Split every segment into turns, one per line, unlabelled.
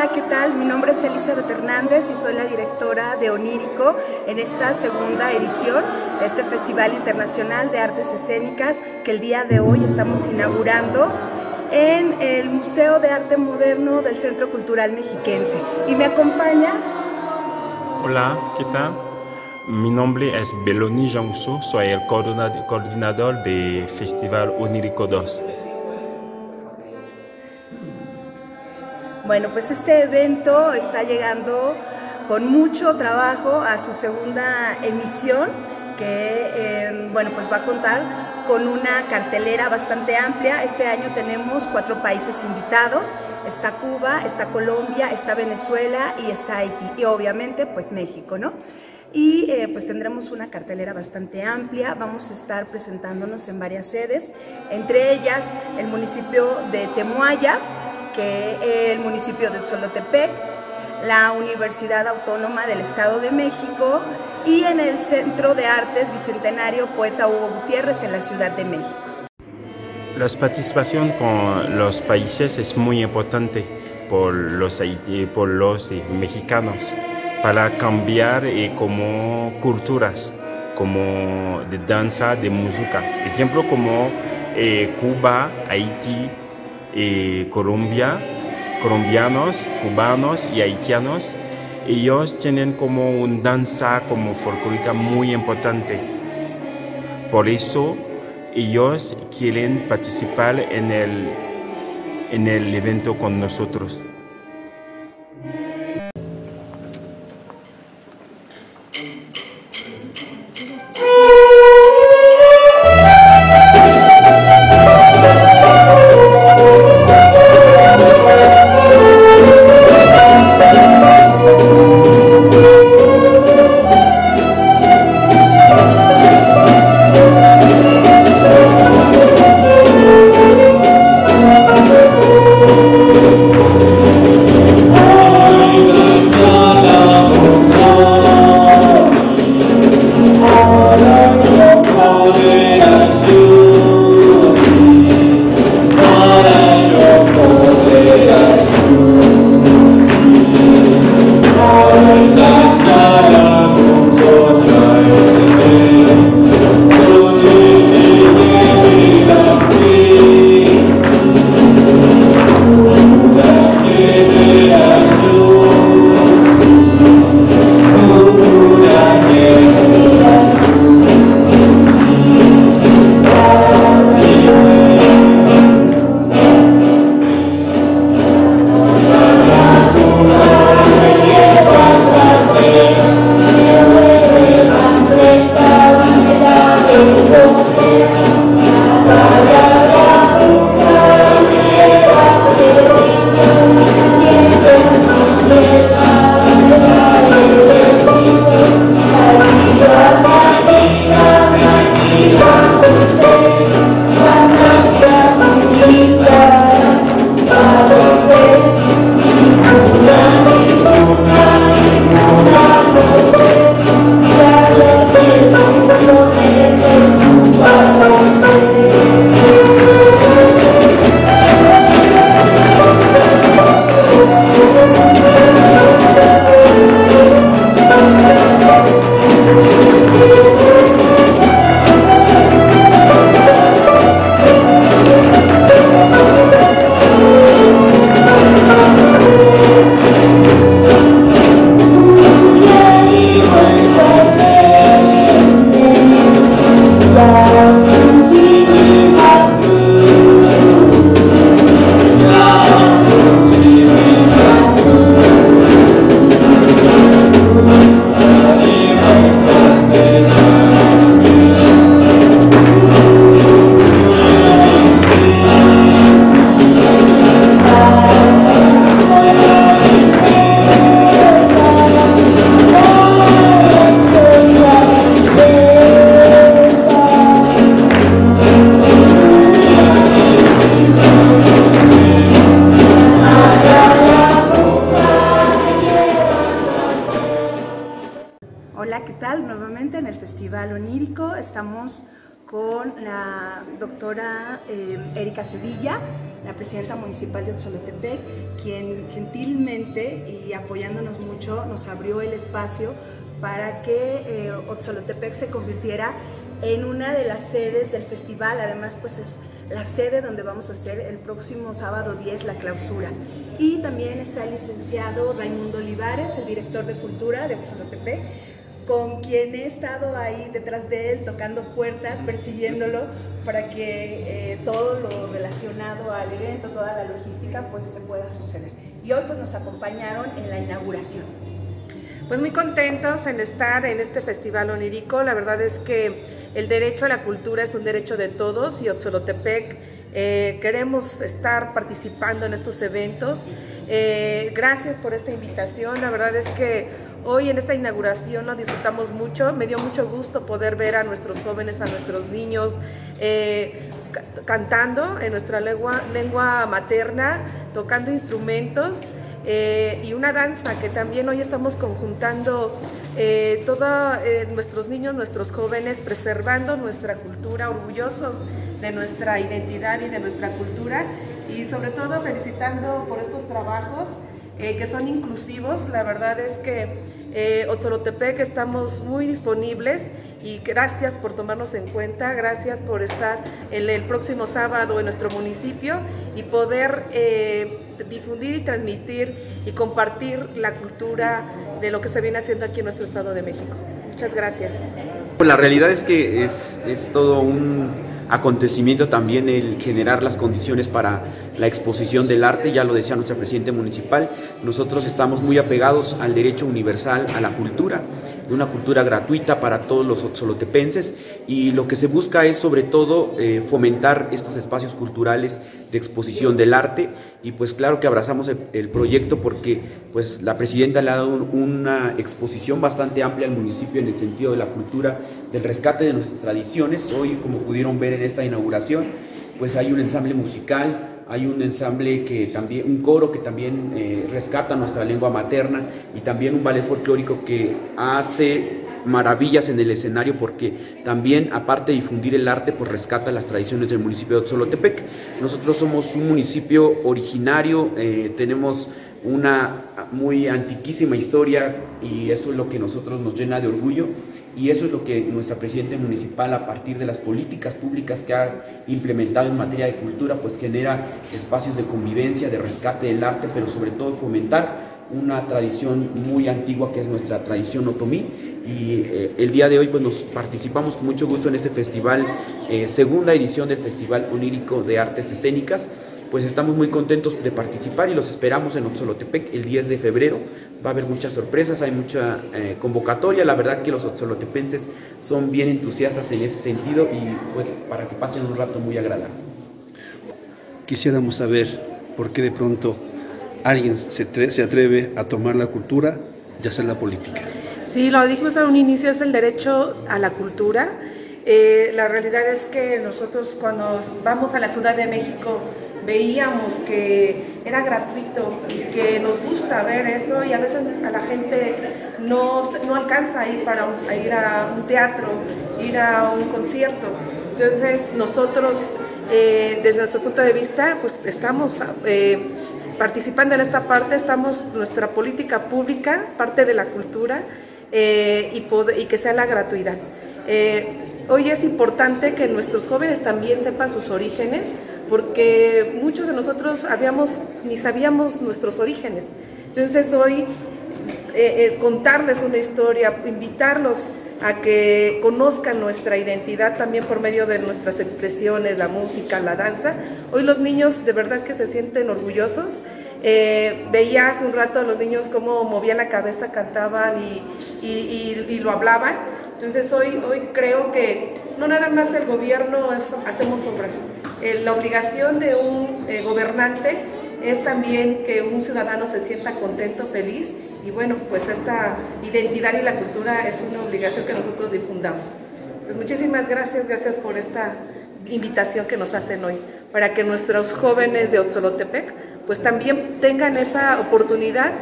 Hola, ¿qué tal? Mi nombre es Elizabeth Hernández y soy la directora de Onírico en esta segunda edición de este Festival Internacional de Artes Escénicas que el día de hoy estamos inaugurando en el Museo de Arte Moderno del Centro Cultural Mexiquense. Y me acompaña...
Hola, ¿qué tal? Mi nombre es Beloni Jean soy el coordinador del Festival Onírico 2.
Bueno, pues este evento está llegando con mucho trabajo a su segunda emisión que em, bueno pues va a contar con una cartelera bastante amplia. Este año tenemos cuatro países invitados. Está Cuba, está Colombia, está Venezuela y está Haití. Y obviamente pues México, ¿no? Y eh, pues tendremos una cartelera bastante amplia. Vamos a estar presentándonos en varias sedes, entre ellas el municipio de Temuaya, que el municipio de Solotepec, la Universidad Autónoma del Estado de México y en el Centro de Artes Bicentenario Poeta Hugo Gutiérrez en la Ciudad de México.
La participación con los países es muy importante por los, por los eh, mexicanos para cambiar eh, como culturas, como de danza, de música. Ejemplo como eh, Cuba, Haití, Colombia, colombianos, cubanos y haitianos, ellos tienen como una danza como folclórica muy importante. Por eso ellos quieren participar en el, en el evento con nosotros.
Hola, ¿qué tal? Nuevamente en el Festival Onírico estamos con la doctora eh, Erika Sevilla,
la presidenta municipal de Otzolotepec, quien gentilmente y apoyándonos mucho nos abrió el espacio para que eh, se convirtiera en una de las sedes del festival, además pues es la sede donde vamos a hacer el próximo sábado 10 la clausura. Y también está el licenciado Raimundo Olivares, el director de cultura de Otzolotepec, con quien he estado ahí detrás de él, tocando puertas, persiguiéndolo, para que eh, todo lo relacionado al evento, toda la logística, pues se pueda suceder. Y hoy pues nos acompañaron en la inauguración.
Pues muy contentos en estar en este festival onírico. La verdad es que el derecho a la cultura es un derecho de todos y Otzolotepec eh, queremos estar participando en estos eventos. Eh, gracias por esta invitación. La verdad es que hoy en esta inauguración lo disfrutamos mucho. Me dio mucho gusto poder ver a nuestros jóvenes, a nuestros niños. Eh, cantando en nuestra lengua, materna, tocando instrumentos. Eh, y una danza que también hoy estamos conjuntando eh, todos nuestros niños, nuestros jóvenes, preservando nuestra cultura, orgullosos de nuestra identidad y de nuestra cultura y sobre todo felicitando por estos trabajos que son inclusivos. La verdad es que eh, Otzolotepec estamos muy disponibles y gracias por tomarnos en cuenta, gracias por estar el, próximo sábado en nuestro municipio y poder eh, difundir y transmitir y compartir la cultura de lo que se viene haciendo aquí en nuestro Estado de México. Muchas gracias.
La realidad es que es, es todo un acontecimiento también el generar las condiciones para la exposición del arte, ya lo decía nuestra presidente municipal, nosotros estamos muy apegados al derecho universal a la cultura, una cultura gratuita para todos los otzolotepenses y lo que se busca es sobre todo eh, fomentar estos espacios culturales de exposición del arte. Y pues claro que abrazamos el, proyecto porque pues la presidenta le ha dado una exposición bastante amplia al municipio en el sentido de la cultura, del rescate de nuestras tradiciones, hoy como pudieron ver en esta inauguración pues hay un ensamble musical, hay un ensamble que también, un coro que también eh, rescata nuestra lengua materna y también un ballet folclórico que hace maravillas en el escenario porque también, aparte de difundir el arte, pues rescata las tradiciones del municipio de Otzolotepec. Nosotros somos un municipio originario, eh, tenemos una muy antiquísima historia y eso es lo que nosotros nos llena de orgullo y eso es lo que nuestra presidenta municipal a partir de las políticas públicas que ha implementado en materia de cultura pues genera espacios de convivencia, de rescate del arte, pero sobre todo fomentar una tradición muy antigua que es nuestra tradición otomí. Y eh, el día de hoy pues nos participamos con mucho gusto en este festival, eh, segunda edición del Festival Onírico de Artes Escénicas pues estamos muy contentos de participar y los esperamos en Otzolotepec el 10 de febrero. Va a haber muchas sorpresas, hay mucha eh, convocatoria. La verdad que los otzolotepenses son bien entusiastas en ese sentido y pues para que pasen un rato muy agradable.
Quisiéramos saber por qué de pronto alguien se, atreve a tomar la cultura y hacer la política.
Sí, lo dijimos a un inicio, es el derecho a la cultura. Eh, la realidad es que nosotros cuando vamos a la Ciudad de México veíamos que era gratuito y que nos gusta ver eso y a veces a la gente no, no alcanza a ir, para ir a un teatro, ir a un concierto. Entonces nosotros eh, desde nuestro punto de vista pues estamos eh, participando en esta parte, estamos nuestra política pública, parte de la cultura eh, y, y, que sea la gratuidad. hoy es importante que nuestros jóvenes también sepan sus orígenes, porque muchos de nosotros habíamos, ni sabíamos nuestros orígenes. Entonces hoy eh, eh, contarles una historia, invitarlos a que conozcan nuestra identidad también por medio de nuestras expresiones, la música, la danza. Hoy los niños de verdad que se sienten orgullosos. Eh, veía hace un rato a los niños cómo movían la cabeza, cantaban y, lo hablaban. Entonces hoy, hoy creo que no nada más el gobierno hacemos obras, eh, la obligación de un eh, gobernante es también que un ciudadano se sienta contento, feliz y bueno, pues esta identidad y la cultura es una obligación que nosotros difundamos. Pues muchísimas gracias, gracias por esta invitación que nos hacen hoy, para que nuestros jóvenes de Otzolotepec pues también tengan esa oportunidad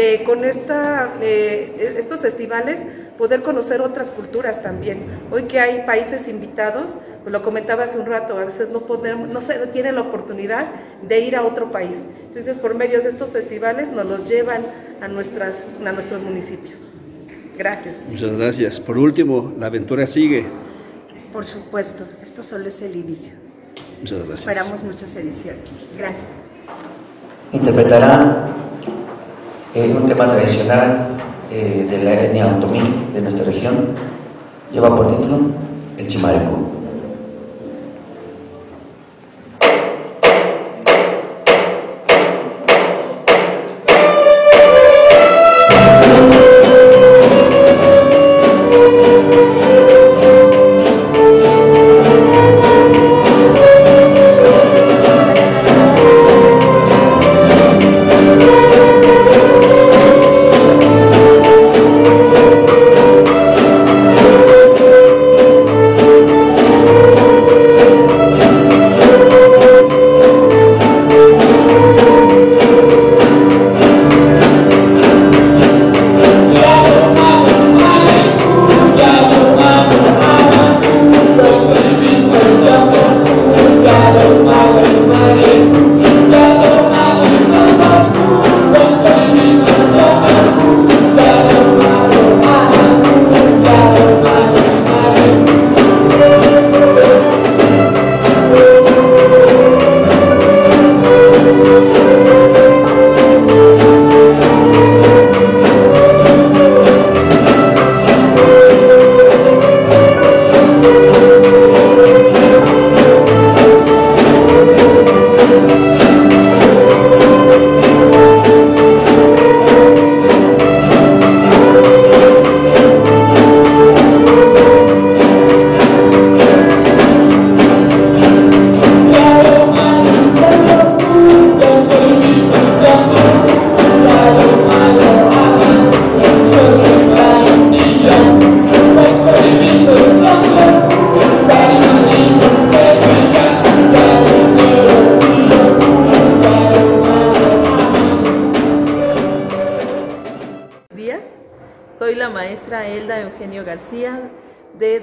de con esta, eh, estos festivales poder conocer otras culturas también. Hoy que hay países invitados, pues lo comentaba hace un rato, a veces no, podemos, no se tienen la oportunidad de ir a otro país. Entonces, por medio de estos festivales nos los llevan a, nuestras, a nuestros municipios. Gracias.
Muchas gracias. Por último, la aventura sigue.
Por supuesto, esto solo es el inicio.
Muchas gracias.
Esperamos muchas ediciones. Gracias.
Interpretará eh, un tema tradicional eh, de la etnia otomí de nuestra región. Lleva por título El Chimareco.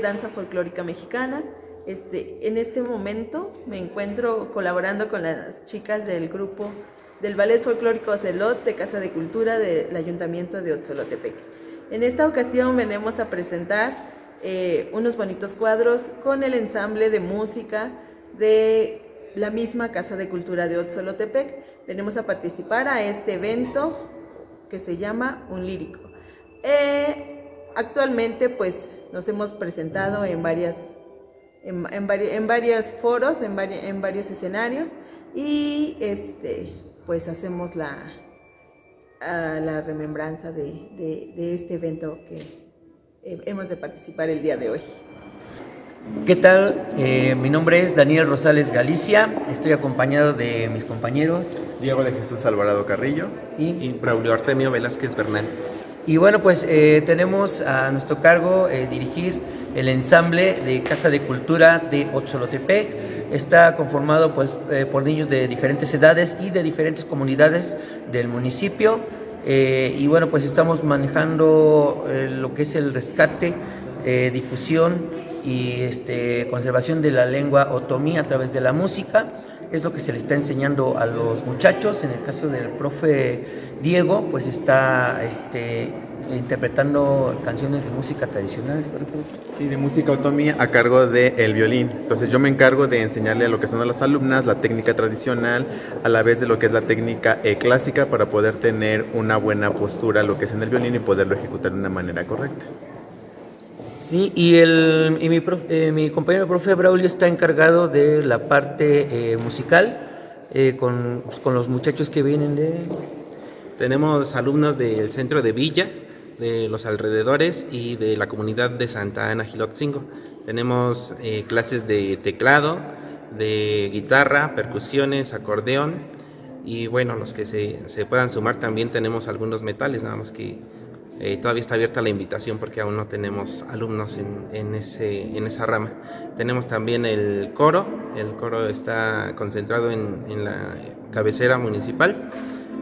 Danza folclórica mexicana. Este, en este momento me encuentro colaborando con las chicas del grupo del Ballet Folclórico Ocelot de Casa de Cultura del Ayuntamiento de Otzolotepec. En esta ocasión venimos a presentar eh, unos bonitos cuadros con el ensamble de música de la misma Casa de Cultura de Otzolotepec. Venimos a participar a este evento que se llama Un Lírico. Eh, actualmente pues nos hemos presentado en varias en, en, varios foros, en, en, varios escenarios y este pues hacemos la, la remembranza de, este evento que hemos de participar el día de hoy.
¿Qué tal? Eh, mi nombre es Daniel Rosales Galicia, estoy acompañado de mis compañeros
Diego de Jesús Alvarado Carrillo y, y Braulio Artemio Velázquez Bernal.
Y bueno, pues eh, tenemos a nuestro cargo eh, dirigir el ensamble de Casa de Cultura de Otzolotepec. Está conformado pues, eh, por niños de diferentes edades y de diferentes comunidades del municipio. y bueno, pues estamos manejando lo que es el rescate, difusión y este, conservación de la lengua otomí a través de la música. Es lo que se le está enseñando a los muchachos. En el caso del profe Diego pues está este, interpretando canciones de música tradicional.
Sí, de música otomí a cargo del el violín. Entonces yo me encargo de enseñarle a lo que son a las alumnas la técnica tradicional a la vez de lo que es la técnica eh, clásica para poder tener una buena postura lo que es en el violín y poderlo ejecutar de una manera correcta.
Sí, y, el, y mi, eh, mi compañero profe Braulio está encargado de la parte eh, musical con, pues, con los muchachos que vienen de...
Tenemos alumnos del centro de Villa, de los alrededores y de la comunidad de Santa Ana Gilotzingo. Tenemos eh, clases de teclado, de guitarra, percusiones, acordeón y bueno, los que se, puedan sumar también tenemos algunos metales, nada más que eh, todavía está abierta la invitación porque aún no tenemos alumnos en, ese, en esa rama. Tenemos también el coro, el coro está concentrado en, en la cabecera municipal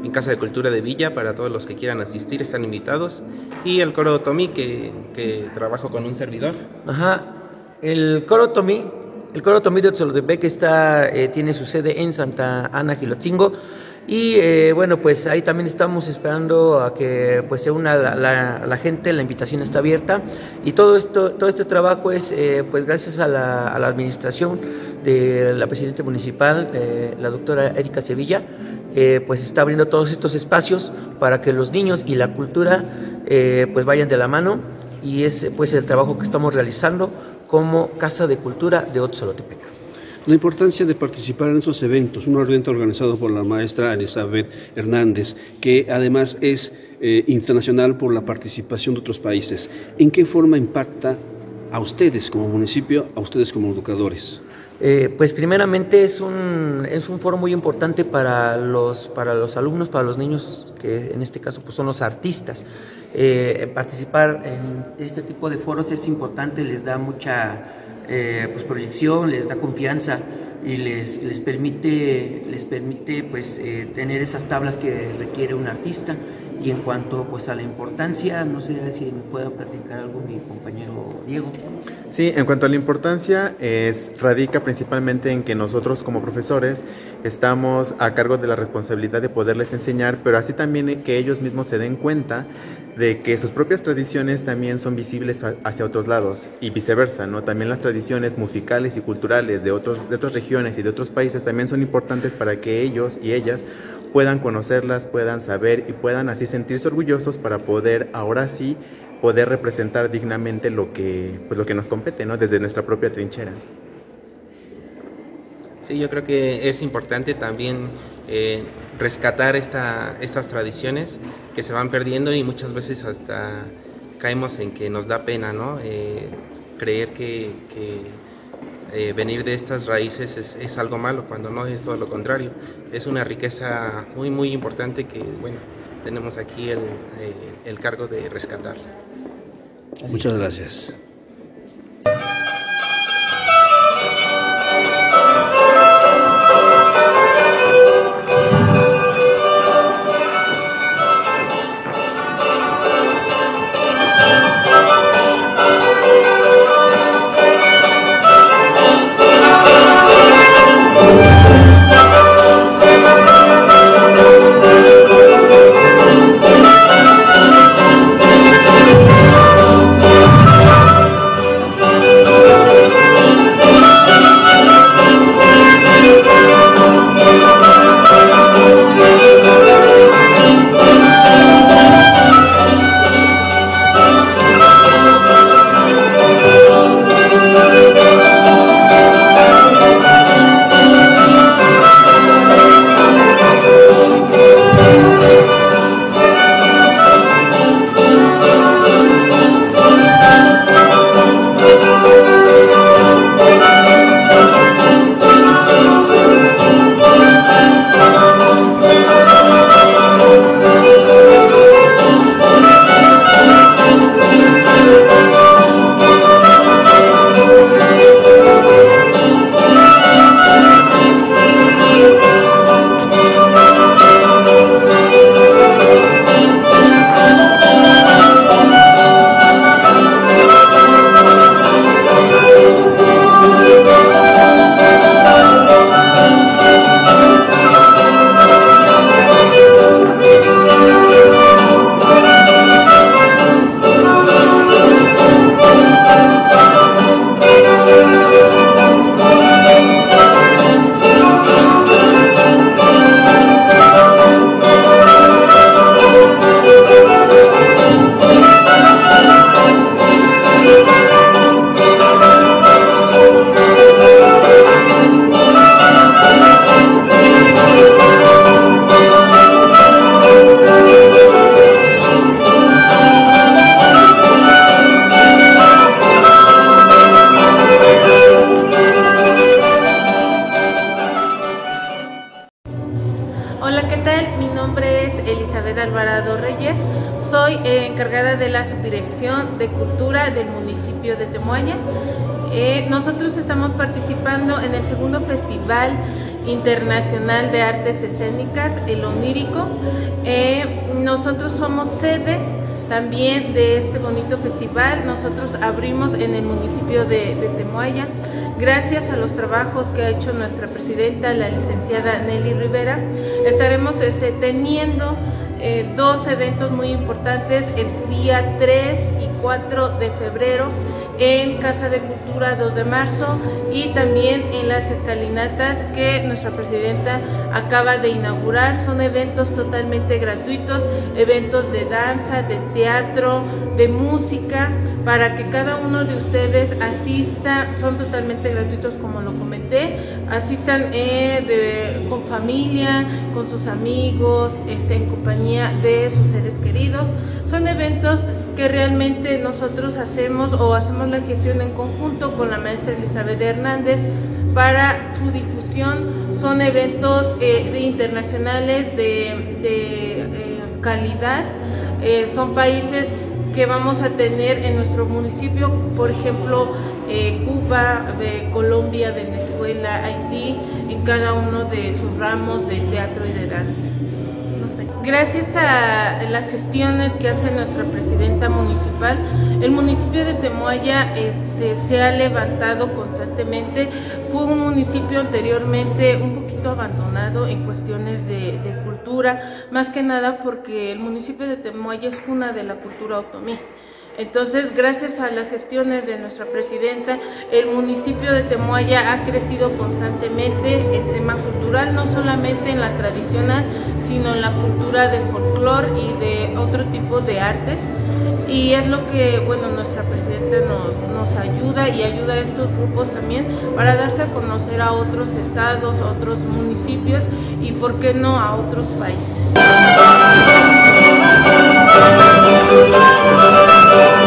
en Casa de Cultura de Villa, para todos los que quieran asistir, están invitados. Y el coro Tomí, que, que trabajo con un servidor.
Ajá, el coro Tomí, el coro Tomí de Otzolotepec está, eh, tiene su sede en Santa Ana, Gilotzingo. Y eh, bueno, pues ahí también estamos esperando a que pues se una la, gente, la invitación está abierta y todo esto, todo este trabajo es eh, pues gracias a la, administración de la presidenta municipal, eh, la doctora Erika Sevilla, pues está abriendo todos estos espacios para que los niños y la cultura pues vayan de la mano y es pues el trabajo que estamos realizando como Casa de Cultura de Otzolotepec.
La importancia de participar en esos eventos, un evento organizado por la maestra Elizabeth Hernández, que además es eh, internacional por la participación de otros países. ¿En qué forma impacta a ustedes como municipio, a ustedes como educadores?
Eh, pues primeramente es un, es un foro muy importante para los, para los alumnos, para los niños, que en este caso pues son los artistas. Eh, participar en este tipo de foros es importante, les da mucha eh, pues, proyección, les da confianza y les, les permite, les permite pues, eh, tener esas tablas que requiere un artista. Y en cuanto pues, a la importancia, no sé si me pueda platicar algo mi compañero Diego.
Sí, en cuanto a la importancia, es, radica principalmente en que nosotros como profesores estamos a cargo de la responsabilidad de poderles enseñar, pero así también que ellos mismos se den cuenta de que sus propias tradiciones también son visibles hacia otros lados y viceversa, ¿no? También las tradiciones musicales y culturales de, otros, de otras regiones y de otros países también son importantes para que ellos y ellas puedan conocerlas, puedan saber y puedan así sentirse orgullosos para poder ahora sí poder representar dignamente lo que, pues lo que nos compete, ¿no? Desde nuestra propia trinchera.
Sí, yo creo que es importante también eh, rescatar esta, estas tradiciones que se van perdiendo y muchas veces hasta caemos en que nos da pena, ¿no? Eh, creer que, que, eh, venir de estas raíces es, es algo malo, cuando no es todo lo contrario. Es una riqueza muy, muy importante que, bueno, tenemos aquí el, eh, el cargo de rescatar.
Muchas gracias.
Internacional de Artes Escénicas, el Onírico. Eh, nosotros somos sede también de este bonito festival. Nosotros abrimos en el municipio de, de Temoaya, gracias a los trabajos que ha hecho nuestra presidenta, la licenciada Nelly Rivera. Estaremos este, teniendo eh, dos eventos muy importantes el día 3 y 4 de febrero en Casa de Cultura 2 de marzo y también en las escalinatas que nuestra presidenta acaba de inaugurar. Son eventos totalmente gratuitos, eventos de danza, de teatro, de música, para que cada uno de ustedes asista, son totalmente gratuitos como lo comenté, asistan eh, con familia, con sus amigos, este, en compañía de sus seres queridos. Son eventos que realmente nosotros hacemos o hacemos la gestión en conjunto con la maestra Elizabeth Hernández para su difusión. Son eventos eh, internacionales de, eh, calidad, eh, son países que vamos a tener en nuestro municipio, por ejemplo, Cuba, Colombia, Venezuela, Haití, en cada uno de sus ramos de teatro y de danza. Gracias a las gestiones que hace nuestra presidenta municipal, el municipio de Temoaya este, se ha levantado constantemente. Fue un municipio anteriormente un poquito abandonado en cuestiones de, cultura, más que nada porque el municipio de Temoaya es una de la cultura otomí. Entonces, gracias a las gestiones de nuestra presidenta, el municipio de Temoaya ha crecido constantemente en tema cultural, no solamente en la tradicional, sino en la cultura de folclore y de otro tipo de artes. Y es lo que, bueno, nuestra presidenta nos, nos ayuda y ayuda a estos grupos también para darse a conocer a otros estados, a otros municipios y, ¿por qué no, a otros países.
Thank you.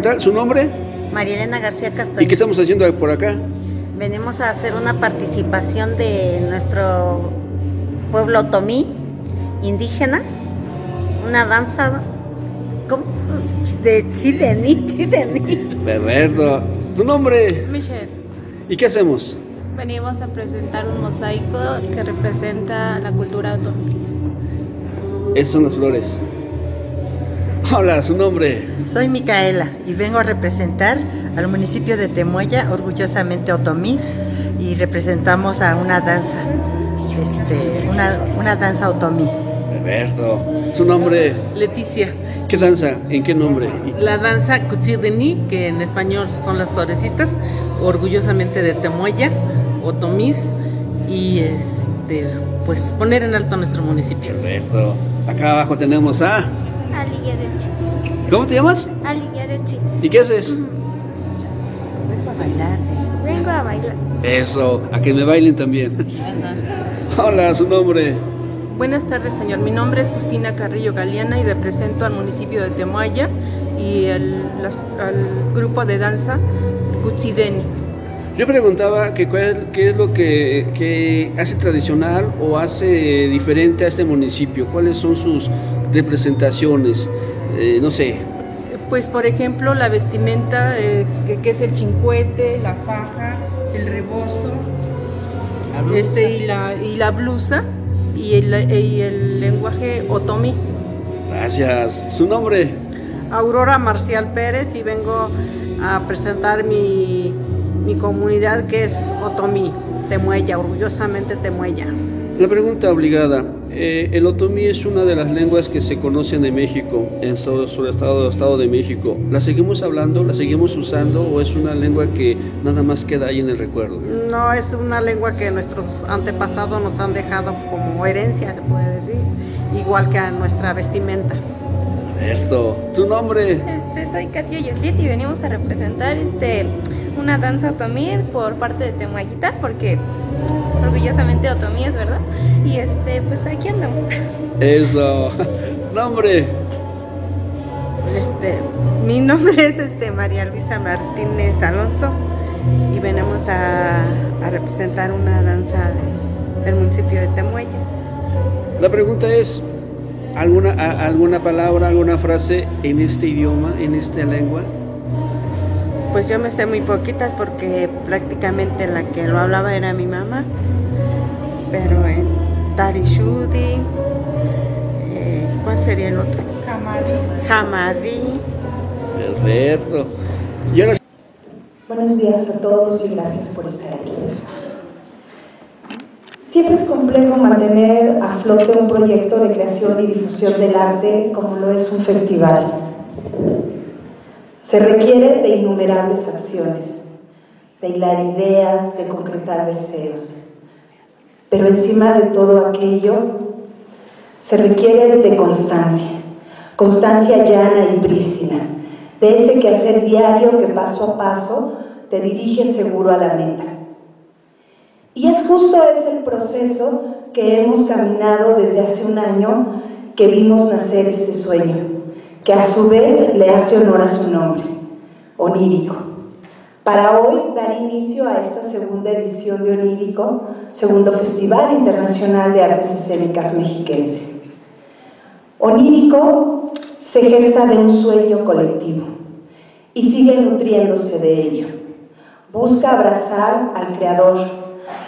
¿Qué tal? ¿Su nombre?
María Elena García Castaño.
¿Y qué estamos haciendo por acá?
Venimos a hacer una participación de nuestro pueblo otomí indígena, una danza ¿cómo? de chilení, chilení.
Perfecto. ¿Tu nombre?
Michelle.
¿Y qué hacemos?
Venimos a presentar un mosaico que representa la cultura otomí.
Esas son las flores. Hola, su nombre.
Soy Micaela y vengo a representar al municipio de Temuella, orgullosamente otomí, y representamos a una danza, este, una, una danza otomí.
Perfecto. ¿Su nombre?
Leticia.
¿Qué danza? ¿En qué nombre?
La danza Cuchidení, que en español son las florecitas, orgullosamente de Temuella, otomís, y este, pues poner en alto nuestro municipio.
Perfecto. Acá abajo tenemos a...
Ali Yaretsi.
¿Cómo te llamas?
Ali Yaretsi.
¿Y qué haces?
Vengo a bailar.
Vengo a bailar.
Eso, a que me bailen también. Hola, su nombre.
Buenas tardes, señor. Mi nombre es Justina Carrillo Galeana y represento al municipio de Temoaya y el, las, al grupo de danza Cuchideni.
Yo preguntaba que cuál, qué es lo que, que, hace tradicional o hace diferente a este municipio, cuáles son sus representaciones, eh, no sé.
Pues por ejemplo la vestimenta eh, que, que, es el chincuete, la faja, el rebozo
la
este, y, la, y la blusa y el, y el lenguaje otomí.
Gracias. ¿Su nombre?
Aurora Marcial Pérez y vengo a presentar mi, mi comunidad que es Otomí, Temuella, orgullosamente Temuella.
La pregunta obligada. Eh, el otomí es una de las lenguas que se conocen en México, en todo el estado, estado de México. ¿La seguimos hablando, la seguimos usando o es una lengua que nada más queda ahí en el recuerdo?
No, es una lengua que nuestros antepasados nos han dejado como herencia, se puede decir, igual que a nuestra vestimenta.
Cierto. ¿Tu nombre?
Este, soy Katia Yeslit y venimos a representar este, una danza otomí por parte de Temuayita, porque orgullosamente otomí es verdad. Y este, pues aquí andamos.
Eso. ¿Nombre?
Este, mi nombre es este, María Luisa Martínez Alonso y venimos a, a representar una danza de, del municipio de Temuella.
La pregunta es, ¿alguna, a, ¿alguna palabra, alguna frase en este idioma, en esta lengua?
Pues yo me sé muy poquitas porque prácticamente la que lo hablaba era mi mamá. Pero en Tarishudi, eh, ¿cuál sería el otro?
Hamadí.
Hamadí.
Ahora...
Buenos días a todos y gracias por estar aquí. Siempre es complejo mantener a flote un proyecto de creación y difusión del arte como lo es un festival. Se requiere de innumerables acciones, de hilar ideas, de concretar deseos. Pero encima de todo aquello, se requiere de constancia, constancia llana y prístina, de ese quehacer diario que paso a paso te dirige seguro a la meta. Y es justo ese el proceso que hemos caminado desde hace un año que vimos nacer este sueño, que a su vez le hace honor a su nombre, Onírico. Para hoy dar inicio a esta segunda edición de Onírico, segundo Festival Internacional de Artes Escénicas Mexiquense. Onírico se gesta de un sueño colectivo y sigue nutriéndose de ello. Busca abrazar al creador,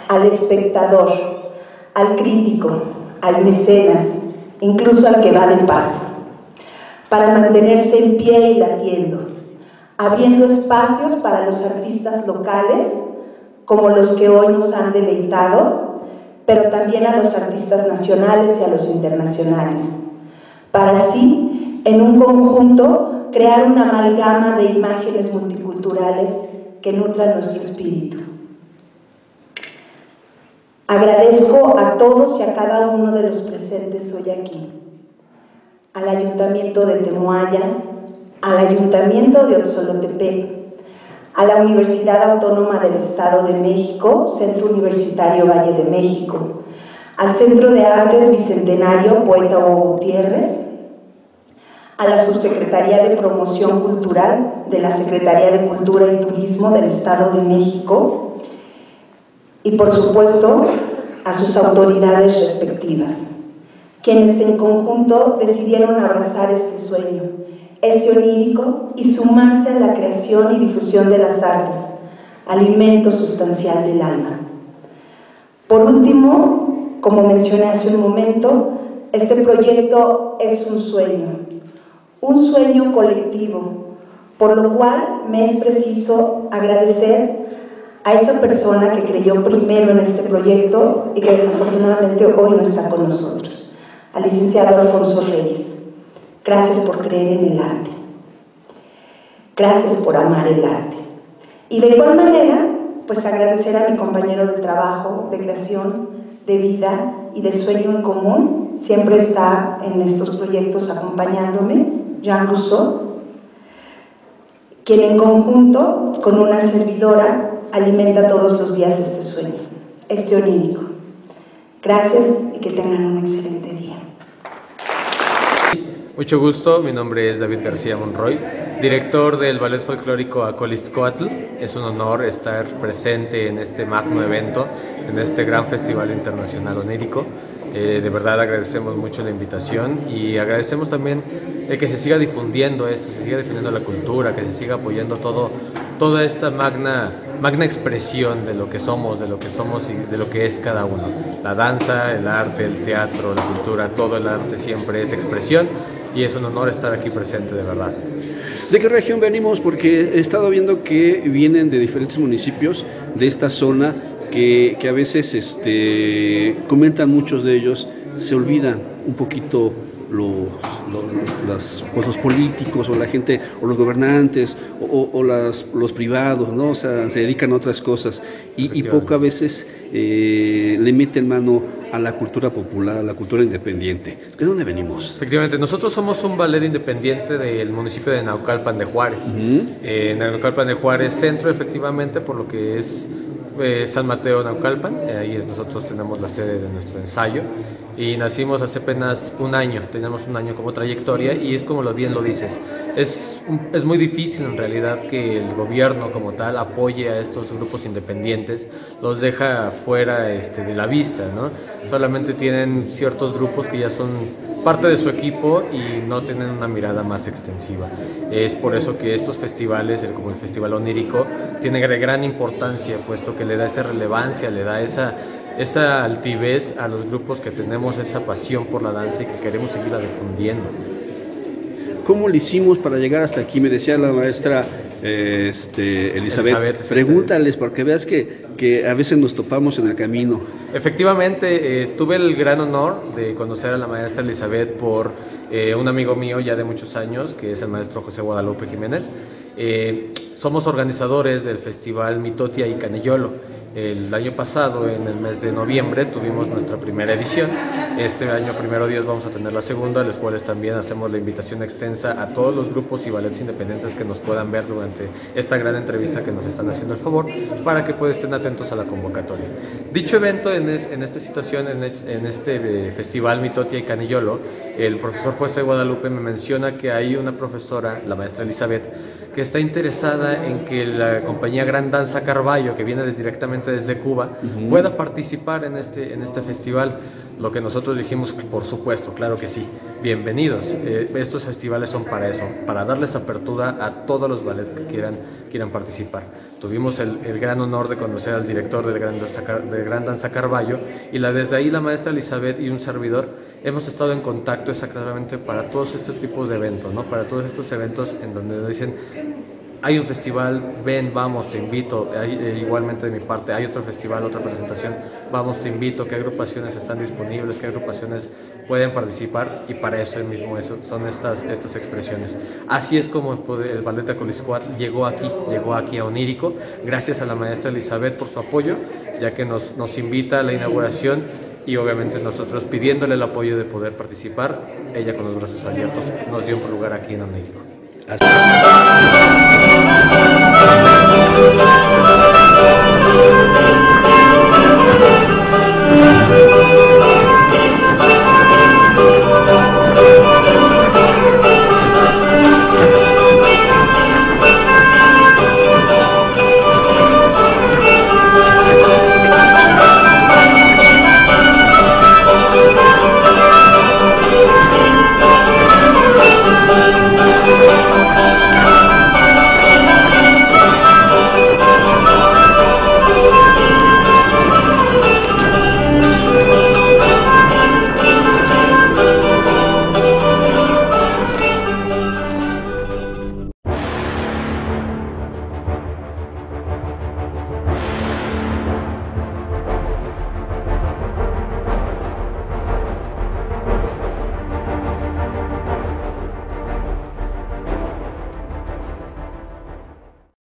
al espectador, al crítico, al mecenas, incluso al que va de paso, para mantenerse en pie y latiendo, abriendo espacios para los artistas locales, como los que hoy nos han deleitado, pero también a los artistas nacionales y a los internacionales, para así, en un conjunto, crear una amalgama de imágenes multiculturales que nutran nuestro espíritu. Agradezco a todos y a cada uno de los presentes hoy aquí, al Ayuntamiento de Temoaya, al Ayuntamiento de Oxolotepec, a la Universidad Autónoma del Estado de México, Centro Universitario Valle de México, al Centro de Artes Bicentenario Poeta Hugo Gutiérrez, a la Subsecretaría de Promoción Cultural de la Secretaría de Cultura y Turismo del Estado de México y por supuesto a sus autoridades respectivas, quienes en conjunto decidieron abrazar este sueño, este onírico y sumarse a la creación y difusión de las artes, alimento sustancial del alma. Por último, como mencioné hace un momento, este proyecto es un sueño, un sueño colectivo, por lo cual me es preciso agradecer a esa persona que creyó primero en este proyecto y que desafortunadamente hoy no está con nosotros, al licenciado Alfonso Reyes. Gracias por creer en el arte. Gracias por amar el arte. Y de igual manera, pues agradecer a mi compañero de trabajo, de creación, de vida y de sueño en común, siempre está en estos proyectos acompañándome, Jean Rousseau, quien en conjunto con una servidora alimenta todos los días este sueño, este onírico. Gracias y que tengan un excelente día.
Mucho gusto, mi nombre es David García Monroy, director del Ballet Folclórico Acoliscoatl. Es un honor estar presente en este magno evento, en este gran festival internacional onírico. Eh, de verdad agradecemos mucho la invitación y agradecemos también el que se siga difundiendo esto, se siga difundiendo la cultura, que se siga apoyando todo, toda esta magna, magna expresión de lo que somos, de lo que somos y de lo que es cada uno. La danza, el arte, el teatro, la cultura, todo el arte siempre es expresión y es un honor estar aquí presente de verdad.
¿De qué región venimos? Porque he estado viendo que vienen de diferentes municipios de esta zona que, que a veces este, comentan muchos de ellos, se olvidan un poquito los, los, pues, los, políticos o la gente o los gobernantes o, o las, los privados, ¿no? O sea, se dedican a otras cosas y, y poco a veces eh, le meten mano a la cultura popular, a la cultura independiente. ¿De dónde venimos?
Efectivamente, nosotros somos un ballet independiente del municipio de Naucalpan de Juárez. Eh, Naucalpan de Juárez Centro, efectivamente, por lo que es eh, San Mateo Naucalpan, eh, ahí es, nosotros tenemos la sede de nuestro ensayo y nacimos hace apenas un año, tenemos un año como trayectoria y es como lo bien lo dices, es, es muy difícil en realidad que el gobierno como tal apoye a estos grupos independientes, los deja fuera este, de la vista, ¿no? solamente tienen ciertos grupos que ya son parte de su equipo y no tienen una mirada más extensiva. Es por eso que estos festivales, como el Festival Onírico, tienen gran importancia, puesto que le da esa relevancia, le da esa, esa altivez a los grupos que tenemos esa pasión por la danza y que queremos seguirla difundiendo.
¿Cómo lo hicimos para llegar hasta aquí? Me decía la maestra este, Elizabeth,
Elizabeth,
pregúntales porque veas que, que a veces nos topamos en el camino.
Efectivamente, eh, tuve el gran honor de conocer a la maestra Elizabeth por eh, un amigo mío ya de muchos años, que es el maestro José Guadalupe Jiménez. Eh, somos organizadores del festival Mitotia y Canellolo. El año pasado, en el mes de noviembre, tuvimos nuestra primera edición. Este año, primero Dios, vamos a tener la segunda, a las cuales también hacemos la invitación extensa a todos los grupos y ballets independientes que nos puedan ver durante esta gran entrevista que nos están haciendo el favor, para que pues, estén atentos a la convocatoria. Dicho evento, en, es, en esta situación, en, es, en este eh, festival Mitotia y Canillolo, el profesor José Guadalupe me menciona que hay una profesora, la maestra Elizabeth, que está interesada en que la compañía Gran Danza Carballo, que viene desde, directamente desde Cuba, uh -huh. pueda participar en este, en este festival. Lo que nosotros dijimos, por supuesto, claro que sí, bienvenidos. Eh, estos festivales son para eso, para darles apertura a todos los ballets que quieran, quieran participar. Tuvimos el, el gran honor de conocer al director del Gran, Danza, del Gran Danza Carballo y la, desde ahí la maestra Elizabeth y un servidor hemos estado en contacto exactamente para todos estos tipos de eventos, ¿no? para todos estos eventos en donde nos dicen hay un festival, ven, vamos, te invito, hay, eh, igualmente de mi parte, hay otro festival, otra presentación, vamos, te invito, qué agrupaciones están disponibles, qué agrupaciones pueden participar y para eso mismo eso, son estas, estas expresiones. Así es como el Ballet Acoliscoatl llegó aquí, llegó aquí a Onírico, gracias a la maestra Elizabeth por su apoyo, ya que nos, nos invita a la inauguración y obviamente nosotros pidiéndole el apoyo de poder participar, ella con los brazos abiertos nos dio un lugar aquí en México. Así.